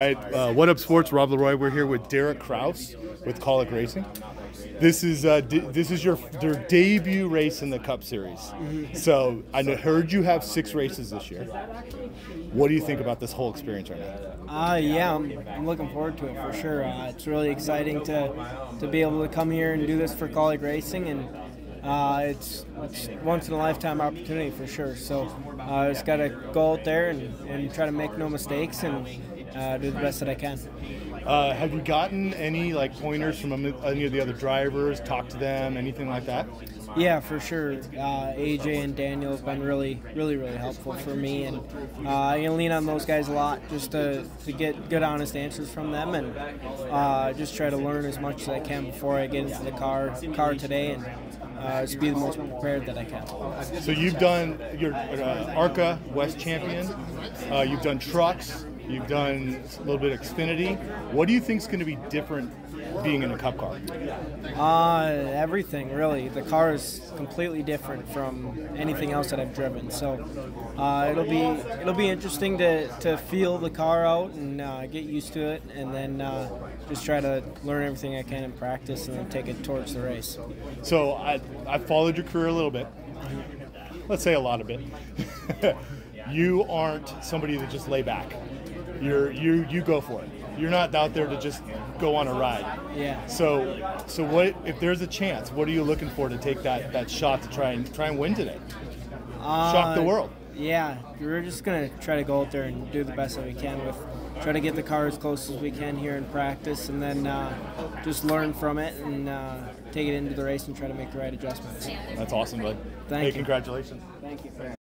Uh, what up, sports? Rob Leroy. We're here with Derek Kraus with Kaulig Racing. This is uh, this is your your debut race in the Cup Series. So I heard you have six races this year. What do you think about this whole experience right now? Uh, yeah, I'm, I'm looking forward to it for sure. Uh, it's really exciting to to be able to come here and do this for Kaulig Racing, and uh, it's, it's once in a lifetime opportunity for sure. So uh, just got to go out there and, and try to make no mistakes and uh, do the best that I can. Uh, have you gotten any like pointers from any of the other drivers? Talk to them, anything like that? Yeah, for sure. Uh, AJ and Daniel have been really, really, really helpful for me, and uh, I can lean on those guys a lot just to, to get good, honest answers from them, and uh, just try to learn as much as I can before I get into the car car today, and uh, just be the most prepared that I can. So you've done your uh, ARCA West champion. Uh, you've done trucks. You've done a little bit of Xfinity. What do you think is going to be different being in a Cup car? Uh, everything really. The car is completely different from anything else that I've driven. So uh, it'll be it'll be interesting to, to feel the car out and uh, get used to it, and then uh, just try to learn everything I can in practice, and then take it towards the race. So I I followed your career a little bit. Let's say a lot of it. you aren't somebody that just lay back. You're you you go for it. You're not out there to just go on a ride. Yeah. So so what if there's a chance? What are you looking for to take that that shot to try and try and win today? Shock the Uh, world. Yeah, we're just gonna try to go out there and do the best that we can with try to get the car as close as we can here in practice, and then uh, just learn from it and uh, take it into the race and try to make the right adjustments. That's awesome, bud. Thank hey, you. congratulations. Thank you.